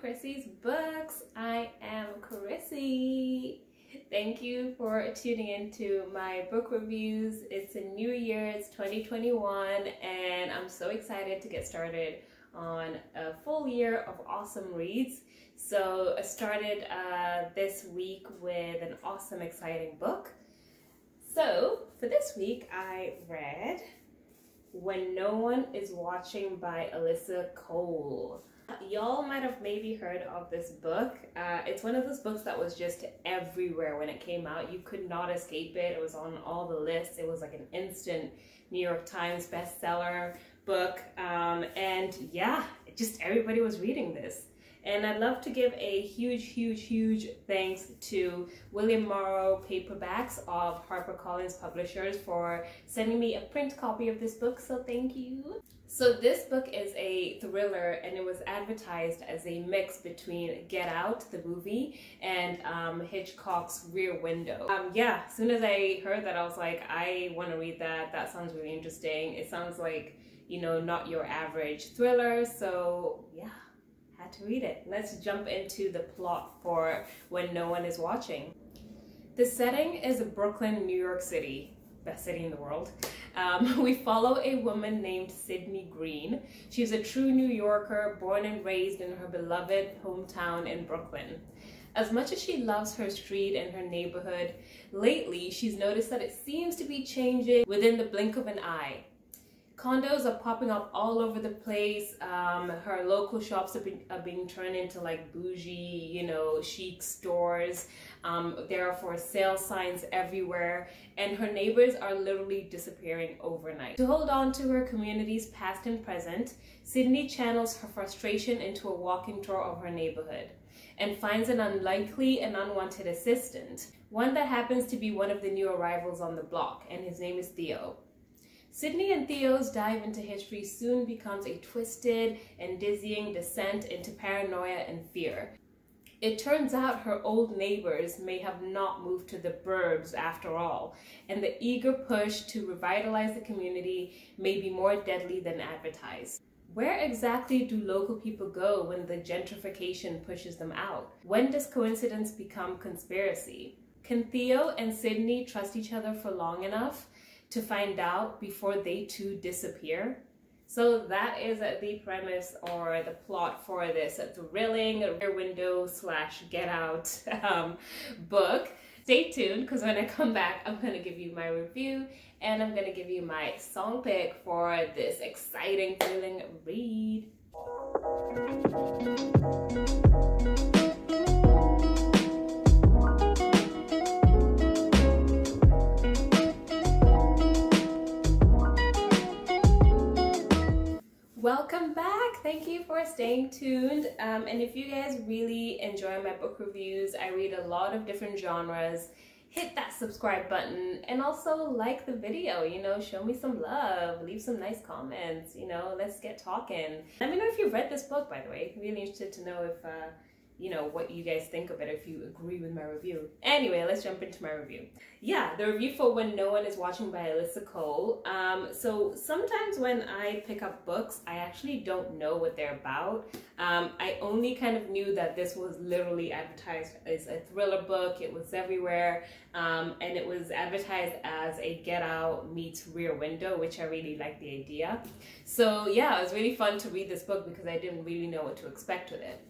Chrissy's Books. I am Chrissy. Thank you for tuning into my book reviews. It's a new year, it's 2021, and I'm so excited to get started on a full year of awesome reads. So I started uh, this week with an awesome, exciting book. So for this week, I read When No One Is Watching by Alyssa Cole. Y'all might have maybe heard of this book. Uh, it's one of those books that was just everywhere when it came out. You could not escape it. It was on all the lists. It was like an instant New York Times bestseller book. Um, and yeah, just everybody was reading this. And I'd love to give a huge, huge, huge thanks to William Morrow Paperbacks of HarperCollins Publishers for sending me a print copy of this book, so thank you. So this book is a thriller and it was advertised as a mix between Get Out, the movie, and um, Hitchcock's Rear Window. Um, yeah, as soon as I heard that, I was like, I want to read that. That sounds really interesting. It sounds like, you know, not your average thriller. So yeah, had to read it. Let's jump into the plot for When No One Is Watching. The setting is Brooklyn, New York City, best city in the world. Um, we follow a woman named Sydney Green. She's a true New Yorker, born and raised in her beloved hometown in Brooklyn. As much as she loves her street and her neighborhood, lately she's noticed that it seems to be changing within the blink of an eye. Condos are popping up all over the place. Um, her local shops are, are, being turned into like bougie, you know, chic stores. Um, there are for sale signs everywhere, and her neighbors are literally disappearing overnight. To hold on to her community's past and present, Sydney channels her frustration into a walking tour of her neighborhood and finds an unlikely and unwanted assistant, one that happens to be one of the new arrivals on the block, and his name is Theo. Sydney and Theo's dive into history soon becomes a twisted and dizzying descent into paranoia and fear. It turns out her old neighbors may have not moved to the burbs after all, and the eager push to revitalize the community may be more deadly than advertised. Where exactly do local people go when the gentrification pushes them out? When does coincidence become conspiracy? Can Theo and Sydney trust each other for long enough to find out before they too disappear. So that is the premise or the plot for this thrilling rear window slash get out um, book. Stay tuned because when I come back, I'm going to give you my review and I'm going to give you my song pick for this exciting, thrilling read. Welcome back. Thank you for staying tuned. Um, and if you guys really enjoy my book reviews, I read a lot of different genres. Hit that subscribe button and also like the video, you know, show me some love, leave some nice comments, you know, let's get talking. Let me know if you've read this book, by the way. Really interested to know if uh, you know, what you guys think of it if you agree with my review. Anyway, let's jump into my review. Yeah, the review for When No One Is Watching by Alyssa Cole. Um, so sometimes when I pick up books, I actually don't know what they're about. Um, I only kind of knew that this was literally advertised as a thriller book. It was everywhere. Um, and it was advertised as a Get Out meets Rear Window, which I really like the idea. So yeah, it was really fun to read this book because I didn't really know what to expect with it.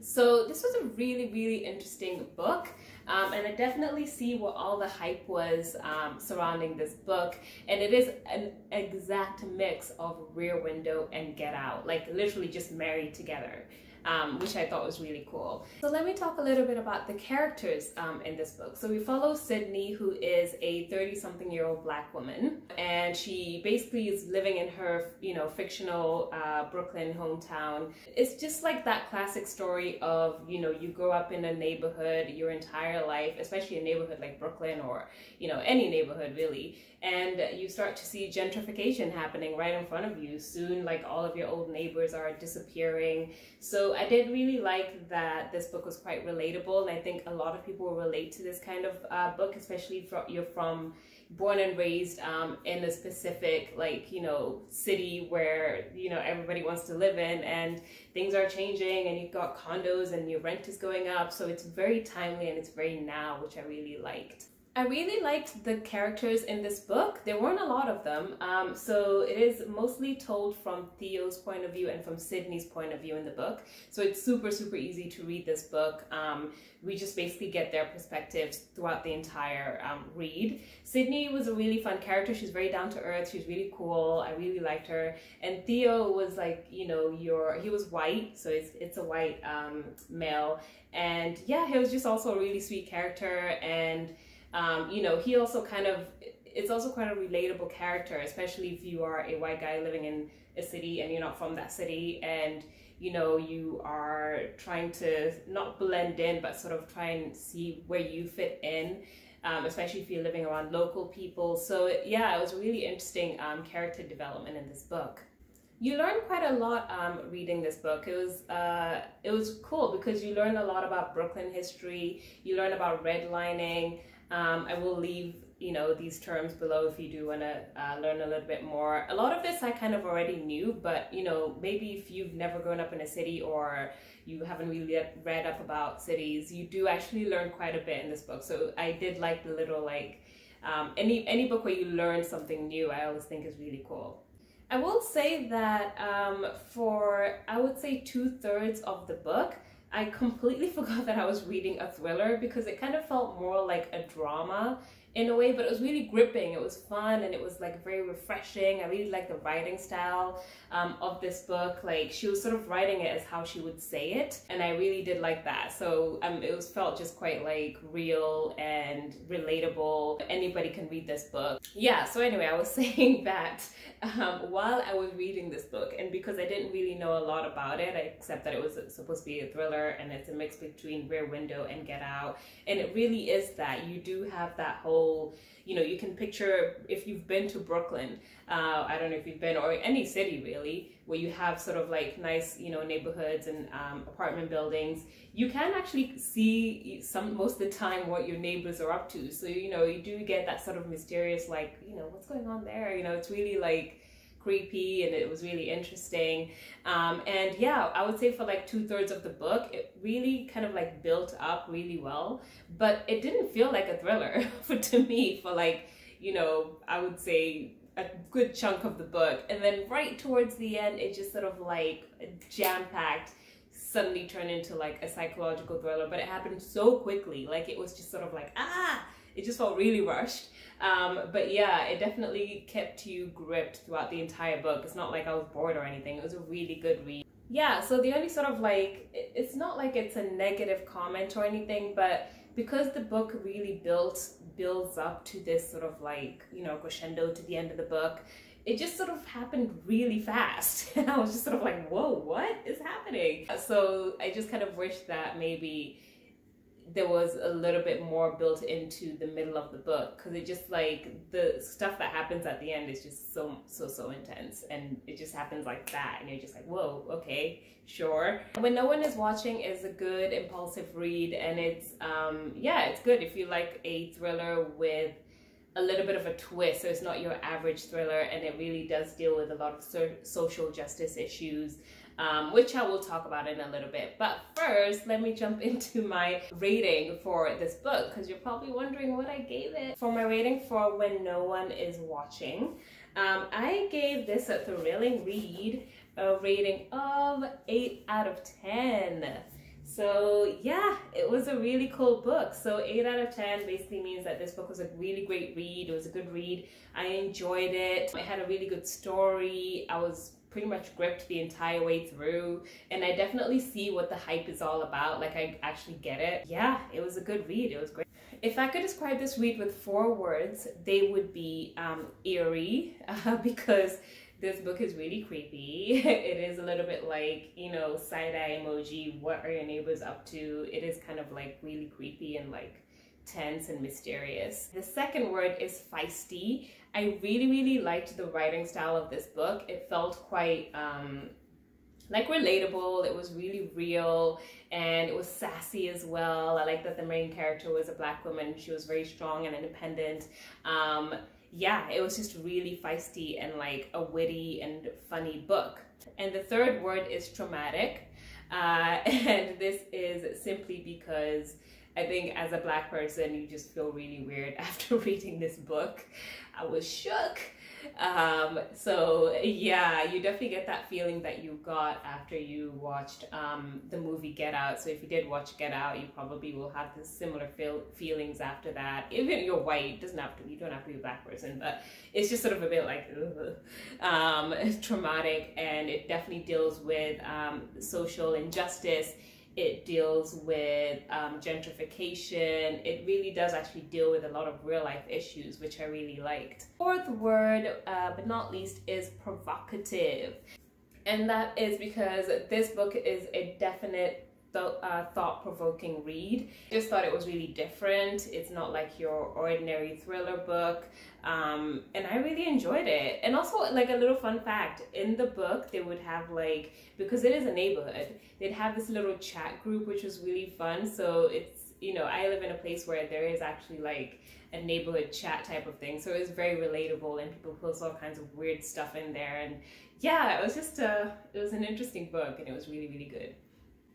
So this was a really, really interesting book. Um, and I definitely see what all the hype was um, surrounding this book. And it is an exact mix of Rear Window and Get Out, like literally just married together um, which I thought was really cool. So let me talk a little bit about the characters um, in this book. So we follow Sydney, who is a 30 something year old black woman, and she basically is living in her, you know, fictional uh, Brooklyn hometown. It's just like that classic story of, you know, you grow up in a neighborhood your entire life, especially a neighborhood like Brooklyn or, you know, any neighborhood really and you start to see gentrification happening right in front of you. Soon, like all of your old neighbors are disappearing. So I did really like that this book was quite relatable. I think a lot of people relate to this kind of uh, book, especially if you're from born and raised um, in a specific like you know city where you know everybody wants to live in and things are changing and you've got condos and your rent is going up so it's very timely and it's very now which i really liked I really liked the characters in this book. There weren't a lot of them, um, so it is mostly told from Theo's point of view and from Sydney's point of view in the book. So it's super, super easy to read this book. Um, we just basically get their perspectives throughout the entire um, read. Sydney was a really fun character. She's very down to earth. She's really cool. I really liked her. And Theo was like, you know, your he was white, so it's it's a white um, male. And yeah, he was just also a really sweet character and um, you know, he also kind of, it's also quite a relatable character, especially if you are a white guy living in a city and you're not from that city and, you know, you are trying to not blend in, but sort of try and see where you fit in. Um, especially if you're living around local people. So yeah, it was really interesting um, character development in this book. You learn quite a lot um, reading this book. It was uh, it was cool because you learn a lot about Brooklyn history. You learn about redlining. Um, I will leave you know these terms below if you do want to uh, learn a little bit more. A lot of this I kind of already knew, but you know maybe if you've never grown up in a city or you haven't really read up about cities, you do actually learn quite a bit in this book. So I did like the little like um, any any book where you learn something new. I always think is really cool. I will say that um, for I would say two thirds of the book. I completely forgot that I was reading a thriller because it kind of felt more like a drama in a way, but it was really gripping. It was fun and it was like very refreshing. I really like the writing style um, of this book. Like she was sort of writing it as how she would say it, and I really did like that. So um, it was felt just quite like real and relatable. Anybody can read this book. Yeah. So anyway, I was saying that um, while I was reading this book, and because I didn't really know a lot about it, except that it was supposed to be a thriller and it's a mix between Rear Window and Get Out, and it really is that you do have that whole you know you can picture if you've been to brooklyn uh, i don't know if you've been or any city really where you have sort of like nice you know neighborhoods and um, apartment buildings you can actually see some most of the time what your neighbors are up to. So you know you do get that sort of mysterious like you know what's going on there? You know it's really like creepy and it was really interesting. Um, and yeah, I would say for like two thirds of the book, it really kind of like built up really well, but it didn't feel like a thriller for to me for like, you know, I would say a good chunk of the book. And then right towards the end, it just sort of like jam packed suddenly turned into like a psychological thriller, but it happened so quickly. Like it was just sort of like, ah, it just felt really rushed. Um, but yeah, it definitely kept you gripped throughout the entire book. It's not like I was bored or anything. It was a really good read. Yeah, so the only sort of like, it's not like it's a negative comment or anything, but because the book really builds builds up to this sort of like, you know, crescendo to the end of the book, it just sort of happened really fast. And I was just sort of like, whoa, what is happening? So I just kind of wish that maybe there was a little bit more built into the middle of the book because it just like the stuff that happens at the end is just so so so intense and it just happens like that and you're just like whoa okay sure. When no one is watching is a good impulsive read and it's um yeah it's good if you like a thriller with a little bit of a twist so it's not your average thriller and it really does deal with a lot of so social justice issues um, which I will talk about in a little bit. But first, let me jump into my rating for this book because you're probably wondering what I gave it. For my rating for When No One Is Watching, um, I gave this a thrilling read a rating of 8 out of 10. So yeah, it was a really cool book. So 8 out of 10 basically means that this book was a really great read. It was a good read. I enjoyed it. It had a really good story. I was pretty much gripped the entire way through and I definitely see what the hype is all about like I actually get it. Yeah it was a good read it was great. If I could describe this read with four words they would be um, eerie uh, because this book is really creepy. It is a little bit like you know side-eye emoji what are your neighbors up to? It is kind of like really creepy and like tense and mysterious. The second word is feisty. I really, really liked the writing style of this book. It felt quite um, like relatable. It was really real and it was sassy as well. I like that the main character was a black woman. She was very strong and independent. Um, yeah, it was just really feisty and like a witty and funny book. And the third word is traumatic. Uh, and this is simply because I think as a black person, you just feel really weird after reading this book. I was shook. Um, so yeah, you definitely get that feeling that you got after you watched um, the movie Get Out. So if you did watch Get Out, you probably will have the similar feel feelings after that. Even if you're white, doesn't have to. You don't have to be a black person, but it's just sort of a bit like um, traumatic, and it definitely deals with um, social injustice it deals with um, gentrification. It really does actually deal with a lot of real life issues, which I really liked. Fourth word, uh, but not least, is provocative. And that is because this book is a definite uh, thought-provoking read. Just thought it was really different. It's not like your ordinary thriller book, um, and I really enjoyed it. And also, like a little fun fact: in the book, they would have like because it is a neighborhood, they'd have this little chat group, which was really fun. So it's you know, I live in a place where there is actually like a neighborhood chat type of thing. So it was very relatable and people post all kinds of weird stuff in there. And yeah, it was just a, it was an interesting book and it was really, really good.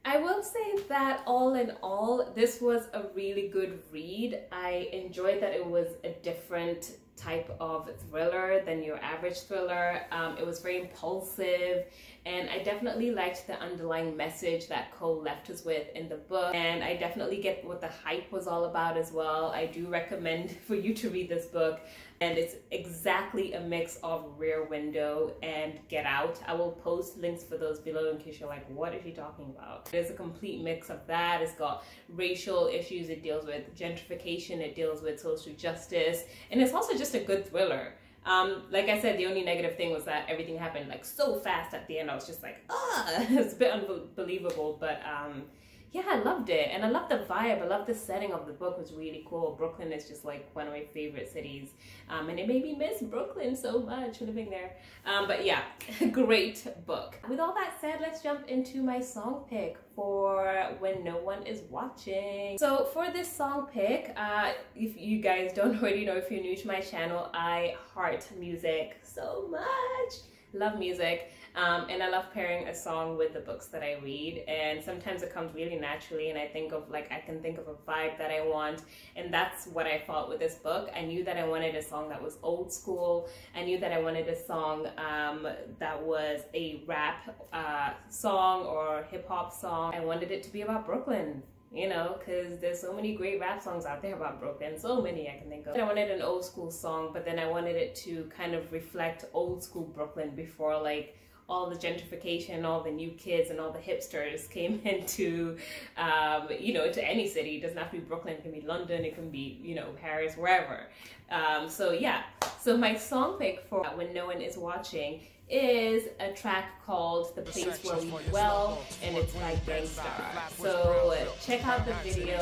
I will say that all in all, this was a really good read. I enjoyed that it was a different type of thriller than your average thriller. Um, it was very impulsive, and I definitely liked the underlying message that Cole left us with in the book. And I definitely get what the hype was all about as well. I do recommend for you to read this book and it's exactly a mix of Rear Window and Get Out. I will post links for those below in case you're like, what is she talking about? There's a complete mix of that. It's got racial issues, it deals with gentrification, it deals with social justice, and it's also just a good thriller. Um, like I said, the only negative thing was that everything happened like so fast at the end. I was just like, ah, it's a bit unbelievable, but um, yeah, I loved it. And I love the vibe. I love the setting of the book was really cool. Brooklyn is just like one of my favorite cities. Um, and it made me miss Brooklyn so much living there. Um, but yeah, great book. With all that said, let's jump into my song pick for when no one is watching. So for this song pick, uh, if you guys don't already know, if you're new to my channel, I heart music so much. Love music. Um, and I love pairing a song with the books that I read. And sometimes it comes really naturally, and I think of like, I can think of a vibe that I want. And that's what I felt with this book. I knew that I wanted a song that was old school. I knew that I wanted a song um, that was a rap uh, song or hip hop song. I wanted it to be about Brooklyn you know, because there's so many great rap songs out there about Brooklyn, so many I can think of. I wanted an old school song, but then I wanted it to kind of reflect old school Brooklyn before like all the gentrification, all the new kids, and all the hipsters came into, um, you know, to any city. It doesn't have to be Brooklyn. It can be London. It can be, you know, Paris, wherever. Um, so yeah. So my song pick for when no one is watching is a track called The Place Where We Dwell and it's by Gang Starr. So check out the video.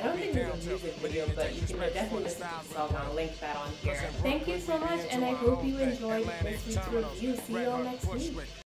I don't think there's a music video, but you can definitely listen to the song. I'll link that on here. Thank you so much and I hope you enjoyed this week's review. See you all next week.